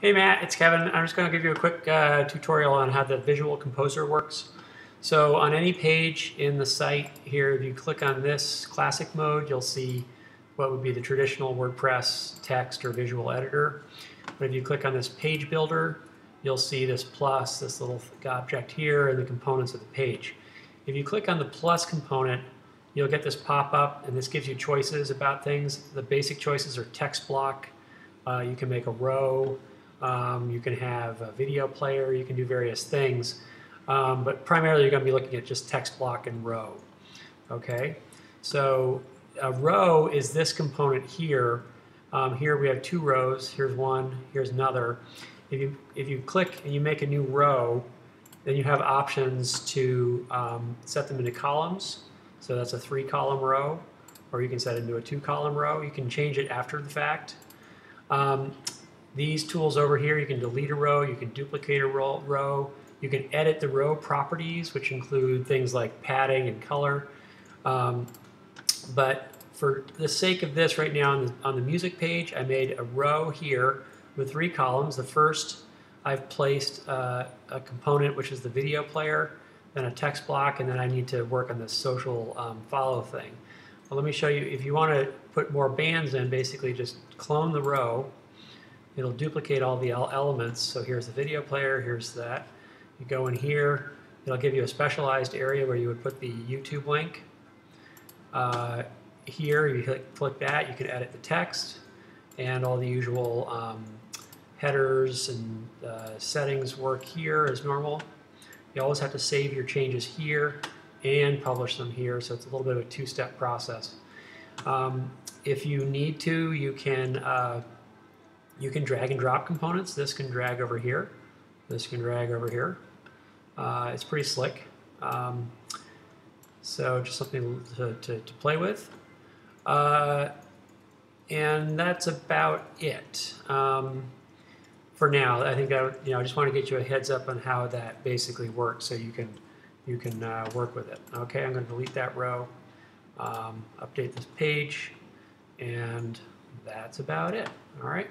Hey Matt, it's Kevin. I'm just going to give you a quick uh, tutorial on how the Visual Composer works. So on any page in the site here, if you click on this classic mode, you'll see what would be the traditional WordPress text or visual editor. But if you click on this page builder, you'll see this plus, this little object here, and the components of the page. If you click on the plus component, you'll get this pop-up, and this gives you choices about things. The basic choices are text block. Uh, you can make a row. Um, you can have a video player. You can do various things. Um, but primarily, you're going to be looking at just text block and row. Okay, so a row is this component here. Um, here we have two rows. Here's one. Here's another. If you if you click and you make a new row, then you have options to um, set them into columns. So that's a three column row, or you can set it into a two column row. You can change it after the fact. Um, these tools over here, you can delete a row, you can duplicate a row, you can edit the row properties, which include things like padding and color. Um, but for the sake of this right now on the, on the music page, I made a row here with three columns. The first, I've placed uh, a component, which is the video player, then a text block, and then I need to work on this social um, follow thing. Well, let me show you, if you want to put more bands in, basically just clone the row. It'll duplicate all the elements. So here's the video player, here's that. You go in here, it'll give you a specialized area where you would put the YouTube link. Uh, here, you click, click, that, you can edit the text and all the usual um, headers and uh, settings work here as normal. You always have to save your changes here and publish them here, so it's a little bit of a two-step process. Um, if you need to, you can uh, you can drag and drop components. This can drag over here. This can drag over here. Uh, it's pretty slick. Um, so just something to, to, to play with. Uh, and that's about it. Um, for now, I think that you know I just want to get you a heads up on how that basically works, so you can you can uh, work with it. Okay, I'm going to delete that row, um, update this page, and that's about it. All right.